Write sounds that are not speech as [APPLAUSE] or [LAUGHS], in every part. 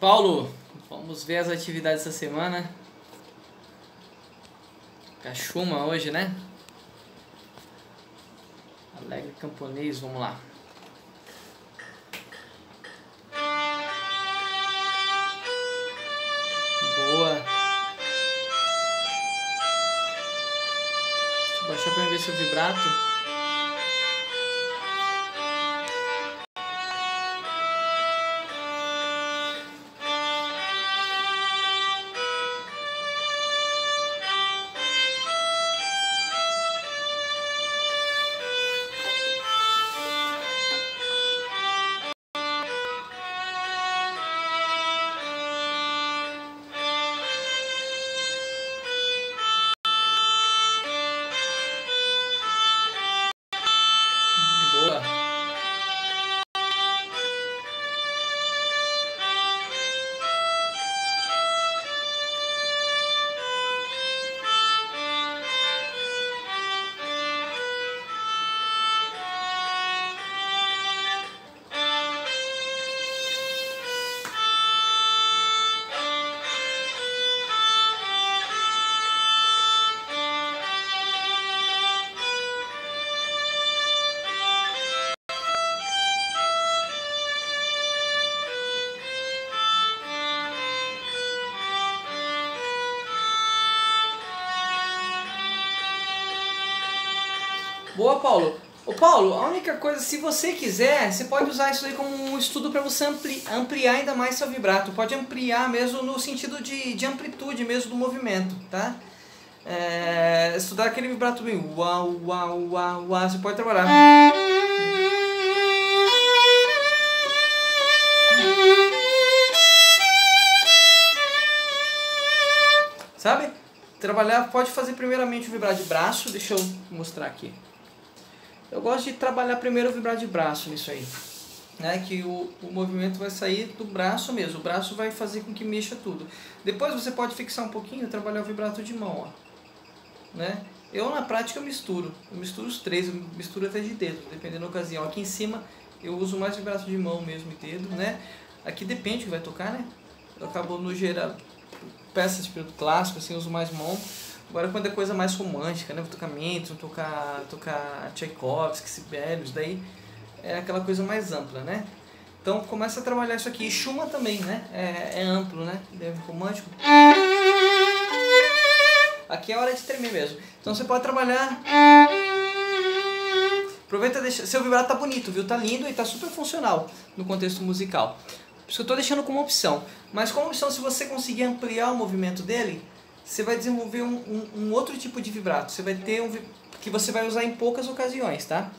Paulo, vamos ver as atividades dessa semana. Cachuma hoje, né? Alegre camponês, vamos lá. Boa. Deixa eu baixar pra ver seu vibrato. Boa, Paulo. Ô Paulo, a única coisa, se você quiser, você pode usar isso aí como um estudo para você ampli ampliar ainda mais seu vibrato. Pode ampliar mesmo no sentido de, de amplitude mesmo do movimento, tá? É, estudar aquele vibrato bem uau, uau, uau, uau, você pode trabalhar. Sabe? Trabalhar, pode fazer primeiramente o vibrato de braço, deixa eu mostrar aqui. Eu gosto de trabalhar primeiro o vibrato de braço nisso aí. Né? Que o, o movimento vai sair do braço mesmo. O braço vai fazer com que mexa tudo. Depois você pode fixar um pouquinho e trabalhar o vibrato de mão. Ó. Né? Eu na prática eu misturo. Eu misturo os três, eu misturo até de dedo, dependendo da ocasião. Aqui em cima eu uso mais vibrato de mão mesmo e dedo, né? Aqui depende do que vai tocar, né? Eu acabo no geral peças de período clássico, assim, uso mais mão. Agora quando é coisa mais romântica, né? Vou tocar Mendes, vou tocar, tocar Tchaikovsky, Sibelius, daí é aquela coisa mais ampla, né? Então começa a trabalhar isso aqui. E Schumann também, né? É, é amplo, né? É romântico. Aqui é hora de tremer mesmo. Então você pode trabalhar... Aproveita e deixa... Seu vibrato tá bonito, viu? Tá lindo e tá super funcional no contexto musical. Isso eu tô deixando como opção. Mas como opção, se você conseguir ampliar o movimento dele, você vai desenvolver um, um, um, outro tipo de vibrato. Você vai ter um que você vai usar em poucas ocasiões, tá?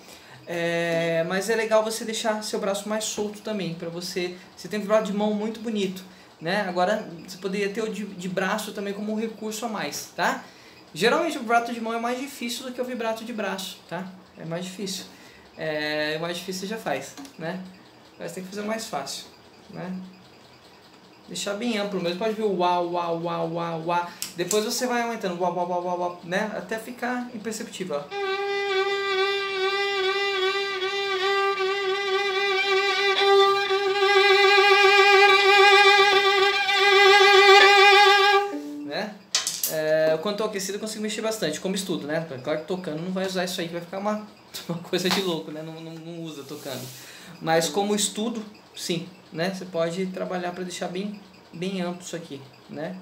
É, mas é legal você deixar seu braço mais solto também, para você. Você tem um vibrato de mão muito bonito, né? Agora você poderia ter o de, de braço também como um recurso a mais, tá? Geralmente o vibrato de mão é mais difícil do que o vibrato de braço, tá? É mais difícil. É, o mais difícil você já faz, né? Mas tem que fazer mais fácil, né? Deixar bem amplo mesmo. Pode ver o uau, uau, uau, uau, uau. Depois você vai aumentando uau, uau, uau, uau, uau, né? Até ficar imperceptível, ó. Quando aquecido eu consigo mexer bastante, como estudo, né? Claro que tocando não vai usar isso aí, vai ficar uma, [LAUGHS] uma coisa de louco, né? Não, não, não usa tocando. Mas como estudo, sim, né? Você pode trabalhar para deixar bem, bem amplo isso aqui, né?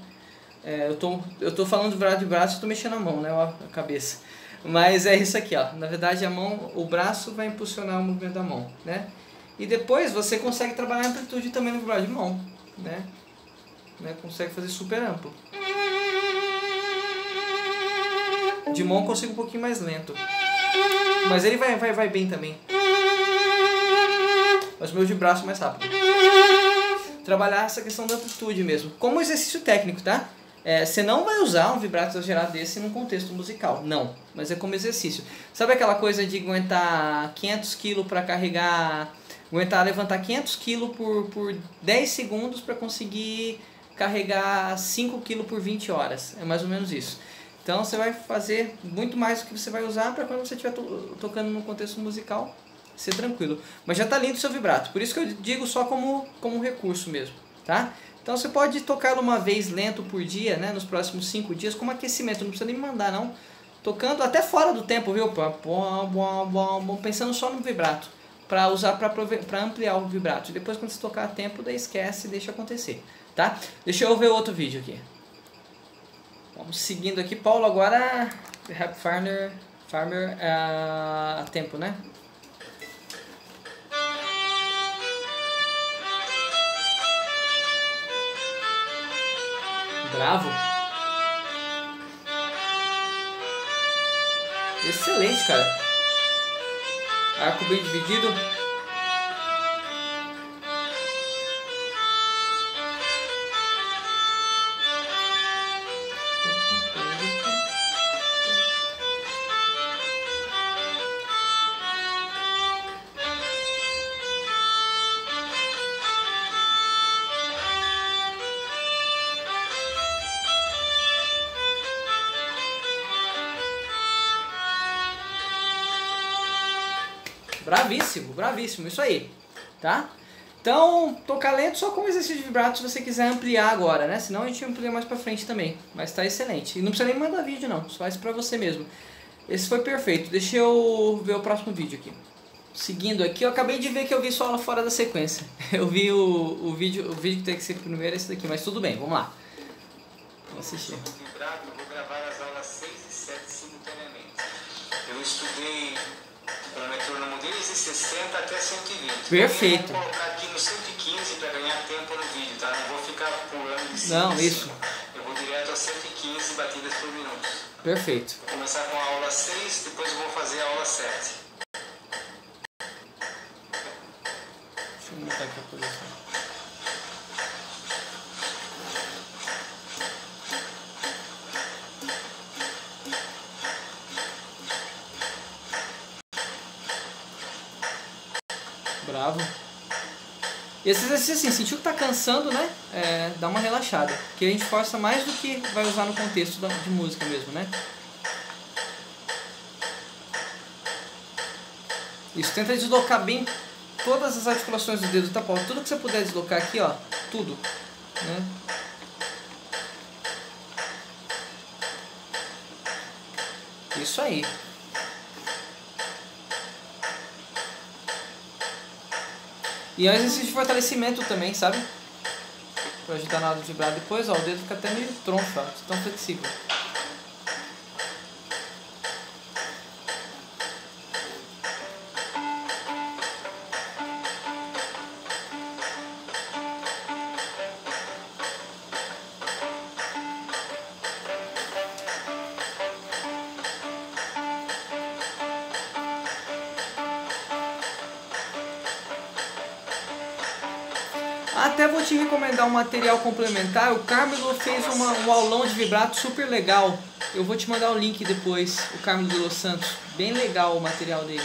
É, eu, tô, eu tô falando de braço de braço e tô mexendo a mão, né? A cabeça. Mas é isso aqui, ó. Na verdade, a mão, o braço vai impulsionar o movimento da mão, né? E depois você consegue trabalhar a amplitude também no vibrato de mão, né? né? Consegue fazer super amplo. De mão consigo um pouquinho mais lento. Mas ele vai, vai, vai bem também mas meus de braço mais rápido. Trabalhar essa questão da amplitude mesmo, como exercício técnico, tá? É, você não vai usar um vibrato exagerado desse num contexto musical, não, mas é como exercício. Sabe aquela coisa de aguentar 500 kg para carregar, aguentar levantar 500 kg por, por 10 segundos para conseguir carregar 5 kg por 20 horas, é mais ou menos isso. Então você vai fazer muito mais do que você vai usar para quando você estiver to tocando no contexto musical ser tranquilo. Mas já está lindo o seu vibrato, por isso que eu digo só como, como recurso mesmo, tá? Então você pode tocar uma vez lento por dia, né? Nos próximos 5 dias, como aquecimento, não precisa nem mandar não. Tocando até fora do tempo, viu? Pensando só no vibrato, para usar para ampliar o vibrato. Depois quando você tocar a tempo, daí esquece e deixa acontecer, tá? Deixa eu ver outro vídeo aqui. Vamos seguindo aqui, Paulo, agora Rap Farmer, Farmer é, a tempo, né? Bravo. Excelente, cara. Arco bem dividido. Bravíssimo, bravíssimo, isso aí, tá? Então, tocar lento só com exercício de vibrato se você quiser ampliar agora, né? Senão a gente amplia mais pra frente também, mas tá excelente. E não precisa nem mandar vídeo não, só faz pra você mesmo. Esse foi perfeito, deixa eu ver o próximo vídeo aqui. Seguindo aqui, eu acabei de ver que eu vi só fora da sequência. [LAUGHS] Eu vi o, o vídeo, o vídeo que tem que ser primeiro é esse daqui, mas tudo bem, vamos lá. Vamos assistir. Vibrato, vou gravar as aulas 6 e 7 simultaneamente. Eu estudei para metrônomo desde 60 até 120. Perfeito. Eu vou colocar aqui no 115 para ganhar tempo no vídeo, tá? Não vou ficar pulando de. Não, isso. Eu vou direto a 115 batidas por minuto. Perfeito. Vou começar com a aula 6, depois eu vou fazer a aula 7. Deixa eu mudar aqui a posição. Bravo. E esse exercício assim, sentiu que tá cansando, né? É, dá uma relaxada. Que a gente força mais do que vai usar no contexto da- de música mesmo, né? Isso, tenta deslocar bem todas as articulações do dedo, tá, Paulo? Tudo que você puder deslocar aqui, ó, tudo, né? Isso aí. E é um exercício de fortalecimento também, sabe? Pra ajudar na hora de vibrar. Depois, ó, o dedo fica até meio de tão flexível. Recomendar um material complementar. O Carmelo fez uma, um aulão de vibrato super legal. Eu vou te mandar o link depois. O Carmelo de Los Santos. Bem legal o material dele.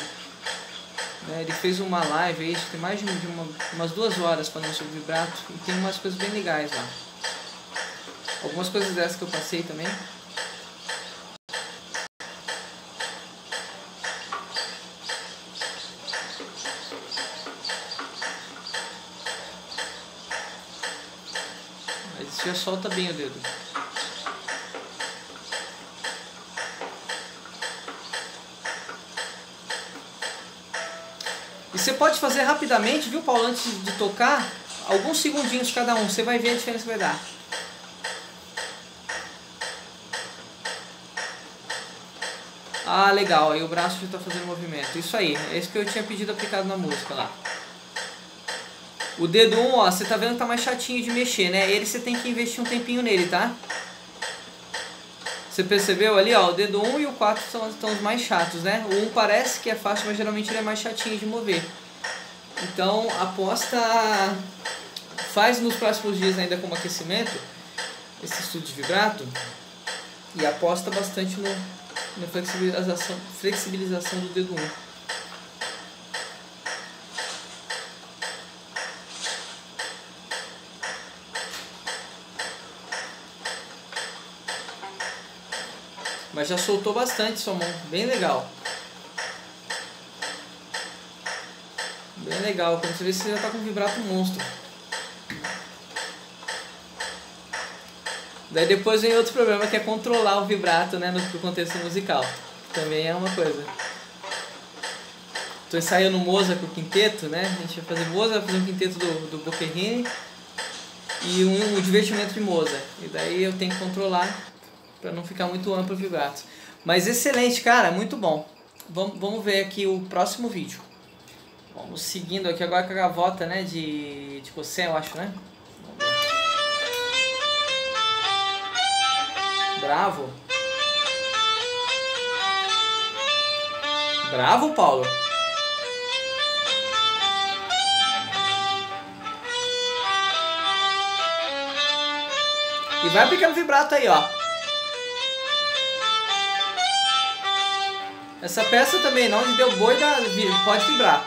Né, ele fez uma live aí, acho que tem mais de uma, umas duas horas falando sobre vibrato. E tem umas coisas bem legais lá. Algumas coisas dessas que eu passei também. Mas já solta bem o dedo. E você pode fazer rapidamente, viu, Paulo, antes de tocar, alguns segundinhos cada um. Você vai ver a diferença que vai dar. Ah, legal. Aí o braço já está fazendo movimento. Isso aí. É isso que eu tinha pedido aplicado na música lá. O dedo 1, um, ó, você tá vendo que tá mais chatinho de mexer, né? Ele você tem que investir um tempinho nele, tá? Você percebeu ali, ó, o dedo 1 um e o 4 são, são os mais chatos, né? O 1 um parece que é fácil, mas geralmente ele é mais chatinho de mover. Então, aposta... Faz nos próximos dias ainda como aquecimento esse estudo de vibrato e aposta bastante no, na flexibilização, flexibilização do dedo 1. Mas já soltou bastante sua mão, bem legal. Bem legal, quando você vê você já tá com um vibrato monstro. Daí depois vem outro problema que é controlar o vibrato, né, no contexto musical. Também é uma coisa. Tô ensaiando Mozart com o quinteto, né? A gente vai fazer Mozart, vai fazer um quinteto do, do Boccherini e um, um divertimento de Mozart. E daí eu tenho que controlar para não ficar muito amplo o vibrato. Mas excelente, cara, muito bom. Vamos, vamos ver aqui o próximo vídeo. Vamos seguindo aqui agora com a gavota, né, de, de você, eu acho, né? Bravo. Bravo, Paulo. E vai aplicando vibrato aí, ó. Essa peça também, não deu boi, dá, pode vibrar.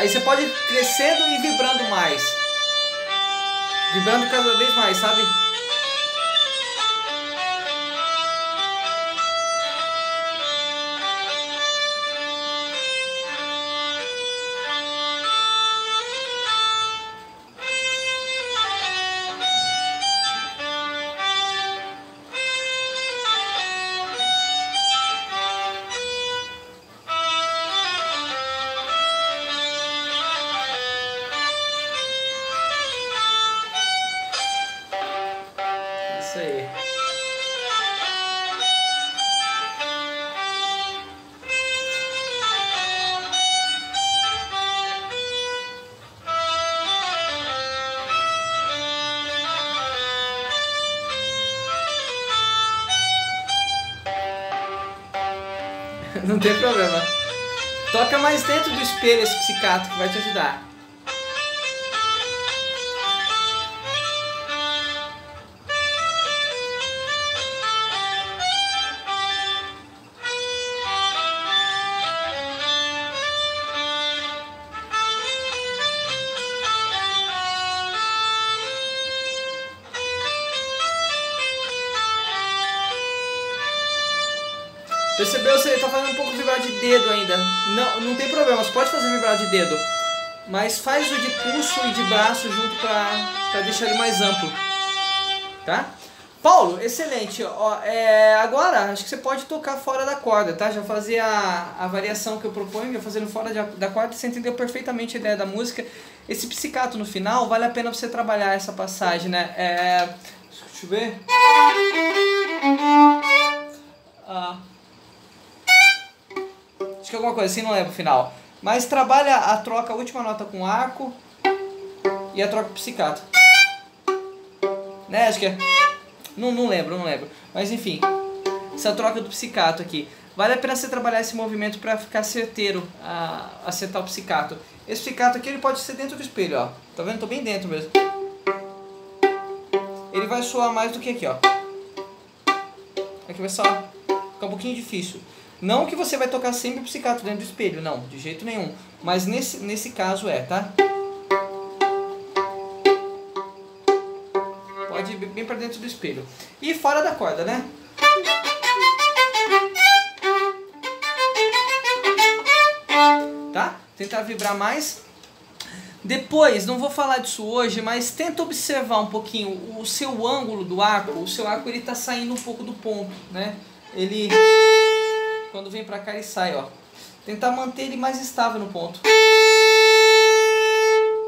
Aí você pode ir crescendo e vibrando mais. Vibrando cada vez mais, sabe? Não tem problema. Toca mais dentro do espelho esse psicato que vai te ajudar. Percebeu? Você tá fazendo um pouco vibrar de dedo ainda. Não, não tem problema, você pode fazer vibrar de dedo. Mas faz o de pulso e de braço junto pra deixar ele mais amplo. Tá? Paulo, excelente. Ó, é, agora, acho que você pode tocar fora da corda, tá? Já fazer a, a variação que eu proponho, já fazendo fora de, da corda, você entendeu perfeitamente a ideia da música. Esse psicato no final, vale a pena você trabalhar essa passagem, né? É, deixa eu ver. Ah, Acho que alguma coisa assim, não lembro o final. Mas trabalha a troca, a última nota com arco e a troca com psicato. Né? Acho que é. Não, não lembro, não lembro. Mas enfim, essa troca do psicato aqui. Vale a pena você trabalhar esse movimento para ficar certeiro a acertar o psicato. Esse psicato aqui ele pode ser dentro do espelho, ó. Tá vendo? Tô bem dentro mesmo. Ele vai soar mais do que aqui, ó. Aqui vai só ficar um pouquinho difícil. Não que você vai tocar sempre o psicato dentro do espelho, não, de jeito nenhum. Mas nesse, nesse caso é, tá? Pode ir bem para dentro do espelho. E fora da corda, né? Tá? Tentar vibrar mais. Depois, não vou falar disso hoje, mas tenta observar um pouquinho o seu ângulo do arco. O seu arco ele tá saindo um pouco do ponto, né? Ele quando vem pra cá ele sai, ó. Tentar manter ele mais estável no ponto.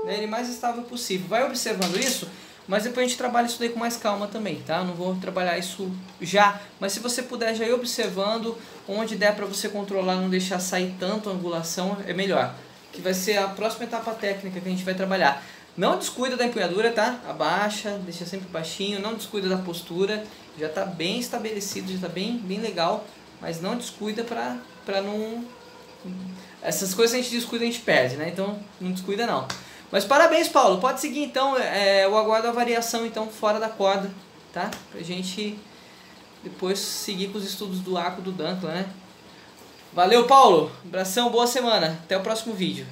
Né? Ele mais estável possível. Vai observando isso, mas depois a gente trabalha isso daí com mais calma também, tá? Não vou trabalhar isso já, mas se você puder já ir observando onde der pra você controlar, não deixar sair tanto a angulação, é melhor. que vai ser a próxima etapa técnica que a gente vai trabalhar. Não descuida da empunhadura, tá? Abaixa, deixa sempre baixinho, não descuida da postura, já está bem estabelecido, já está bem, bem legal, mas não descuida para pra não... Essas coisas a gente descuida, a gente perde, né? Então não descuida não. Mas parabéns, Paulo. Pode seguir então. É, eu aguardo a variação então fora da corda, tá? Pra gente depois seguir com os estudos do arco do Dankla, né? Valeu, Paulo. Abração, boa semana. Até o próximo vídeo.